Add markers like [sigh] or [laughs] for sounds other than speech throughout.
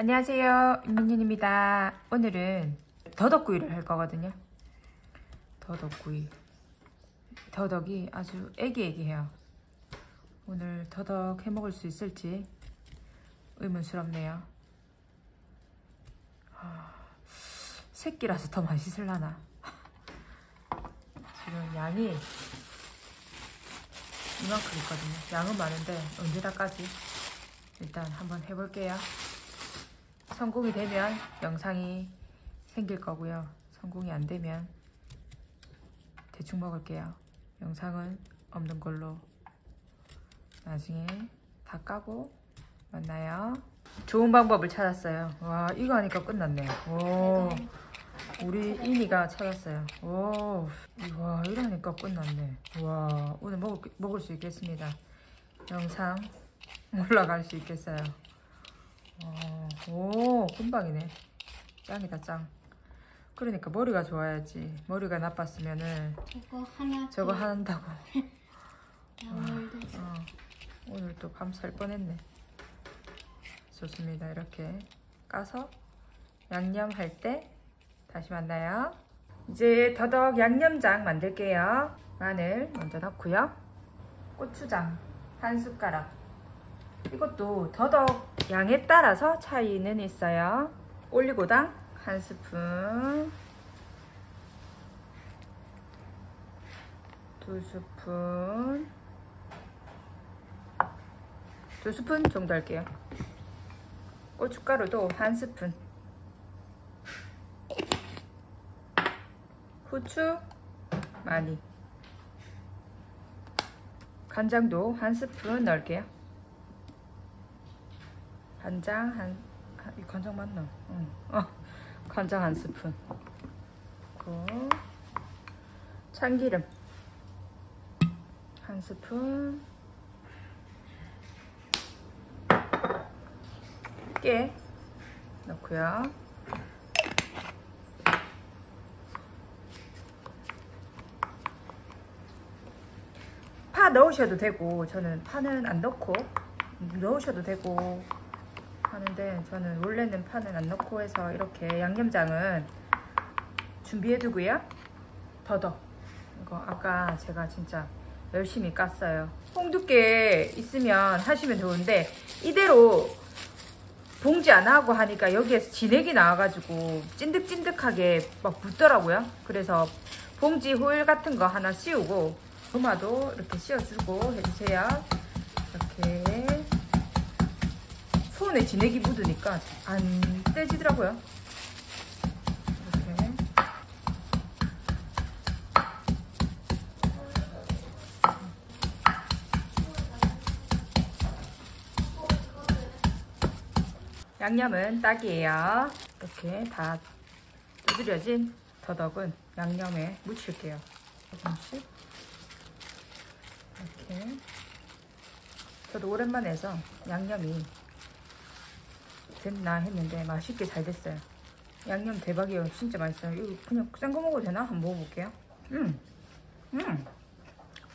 안녕하세요. 윤민윤입니다. 오늘은 더덕구이를 할 거거든요. 더덕구이. 더덕이 아주 애기애기해요. 오늘 더덕 해먹을 수 있을지 의문스럽네요. 아, 새끼라서 더 맛있을라나? [laughs] 지금 양이 이만큼 있거든요. 양은 많은데 언제 다 까지? 일단 한번 해볼게요 성공이 되면 영상이 생길 거고요. 성공이 안 되면 대충 먹을게요. 영상은 없는 걸로 나중에 다 까고 만나요. 좋은 방법을 찾았어요. 와 이거 하니까 끝났네. 오, 우리 이니가 찾았어요. 오, 와 이러니까 끝났네. 와 오늘 먹을, 먹을 수 있겠습니다. 영상 올라갈 수 있겠어요. 어, 오 금방이네. 짱이다 짱. 그러니까 머리가 좋아야지. 머리가 나빴으면은 저거 하나 저거 한다고. [laughs] 나오는데 어, 오늘 또 밤 살 뻔했네. 좋습니다. 이렇게 까서 양념할 때 다시 만나요. 이제 더덕 양념장 만들게요. 마늘 먼저 넣고요. 고추장 한 숟가락 이것도 더덕 양에 따라서 차이는 있어요. 올리고당 한 스푼, 두 스푼, 두 스푼 정도 할게요. 고춧가루도 한 스푼, 후추 많이, 간장도 한 스푼 넣을게요. 간장 한, 한, 이 간장 맞나? 응. 어, 간장 한 스푼. 그리고 참기름 한 스푼. 깨 넣고요. 파 넣으셔도 되고 저는 파는 안 넣고 넣으셔도 되고 하는데 저는 원래는 파는 안 넣고 해서 이렇게 양념장은 준비해 두고요. 더덕 이거 아까 제가 진짜 열심히 깠어요. 홍두깨 있으면 하시면 좋은데 이대로 봉지 안 하고 하니까 여기에서 진액이 나와가지고 찐득찐득하게 막 붙더라고요. 그래서 봉지 호일 같은 거 하나 씌우고 토마도 이렇게 씌워주고 해주세요. 이렇게 손에 진액이 묻으니까 안 떼지더라고요. 양념은 딱이에요. 이렇게 다 두드려진 더덕은 양념에 묻힐게요. 조금씩. 이렇게. 저도 오랜만에 해서 양념이 됐나 했는데 맛있게 잘 됐어요. 양념 대박이에요. 진짜 맛있어요. 이거 그냥 센거 먹어도 되나? 한번 먹어볼게요. 음, 음.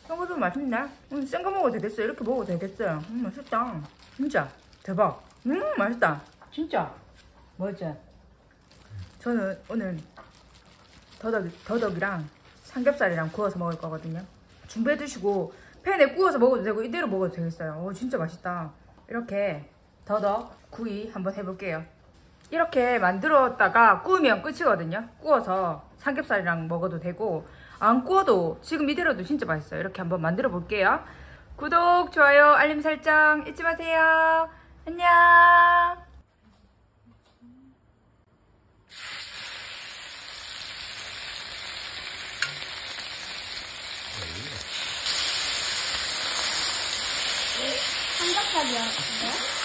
생거도 맛있네. 음, 센거 먹어도 되겠어. 이렇게 먹어도 되겠어요. 음, 맛있다. 진짜. 대박. 음, 맛있다. 진짜. 뭐지? 저는 오늘 더덕, 더덕이랑 삼겹살이랑 구워서 먹을 거거든요. 준비해 두시고 팬에 구워서 먹어도 되고 이대로 먹어도 되겠어요. 오, 진짜 맛있다. 이렇게 더덕 구이 한번 해볼게요. 이렇게 만들었다가 구우면 끝이거든요. 구워서 삼겹살이랑 먹어도 되고 안 구워도 지금 이대로도 진짜 맛있어요. 이렇게 한번 만들어 볼게요. 구독, 좋아요, 알림 설정 잊지 마세요. 안녕. 삼겹살이야.